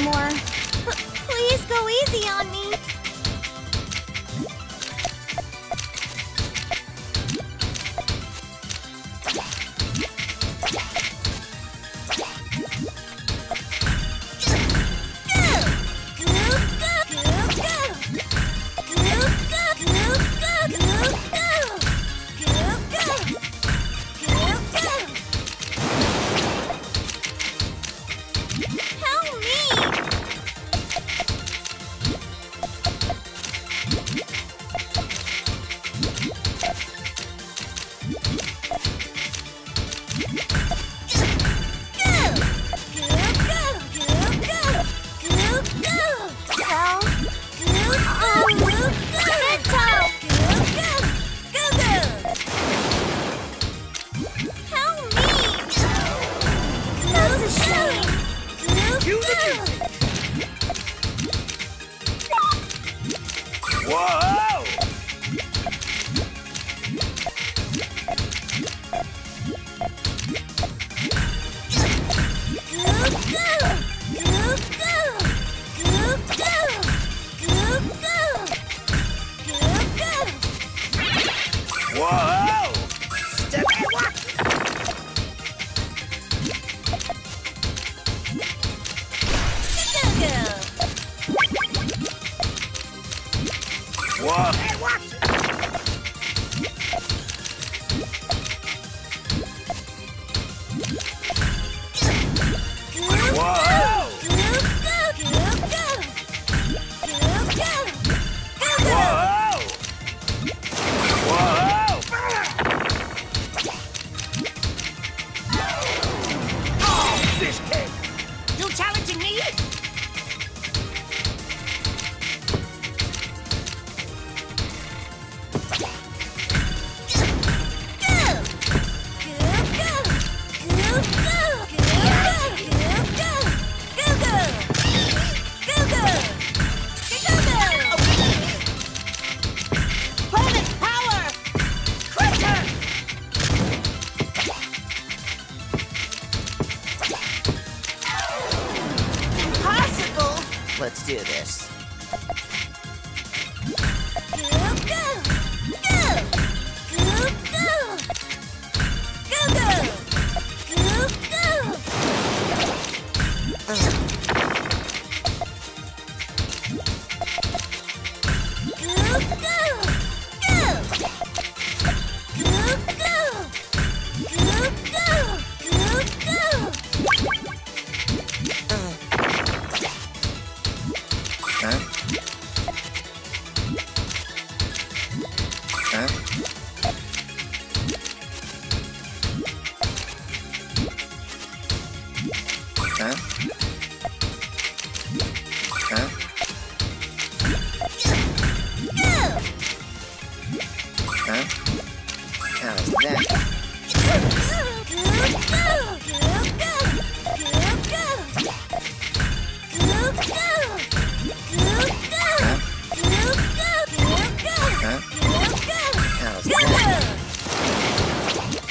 P please go easy on me.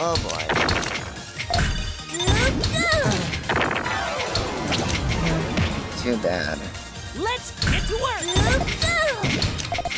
Oh boy. Too bad. Let's get to work.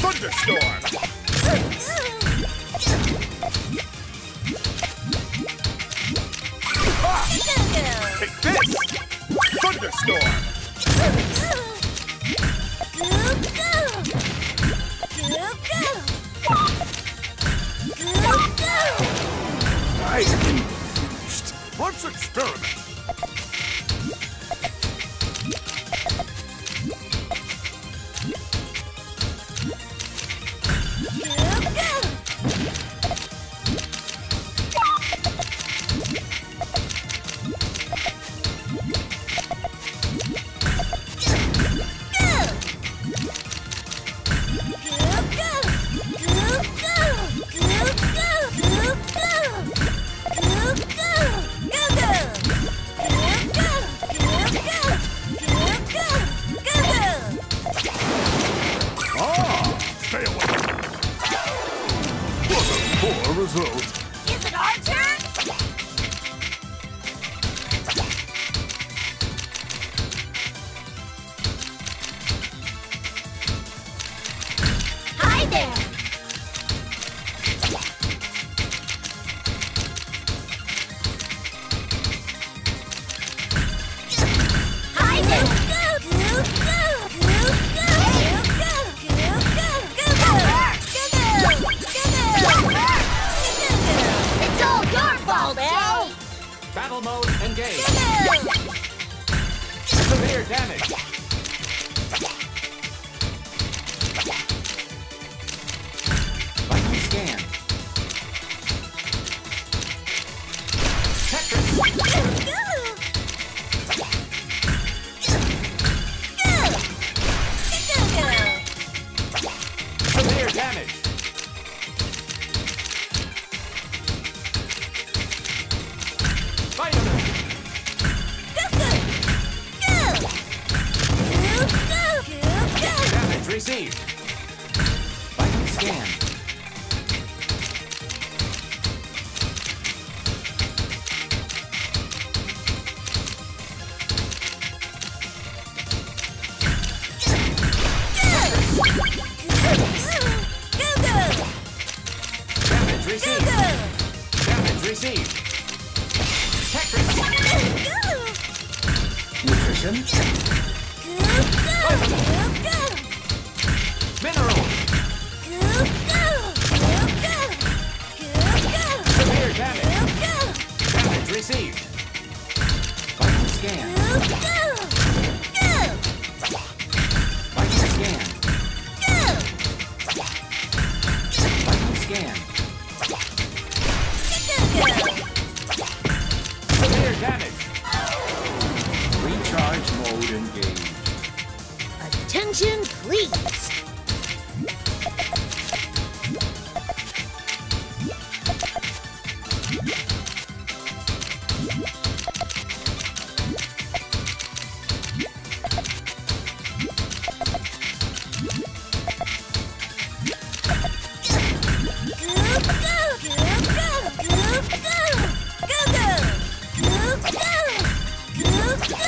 Thunderstorm! Take this! Thunderstorm! I. Let's experiment. those. damage. Scan. Tactic. can. Attention, please! Go!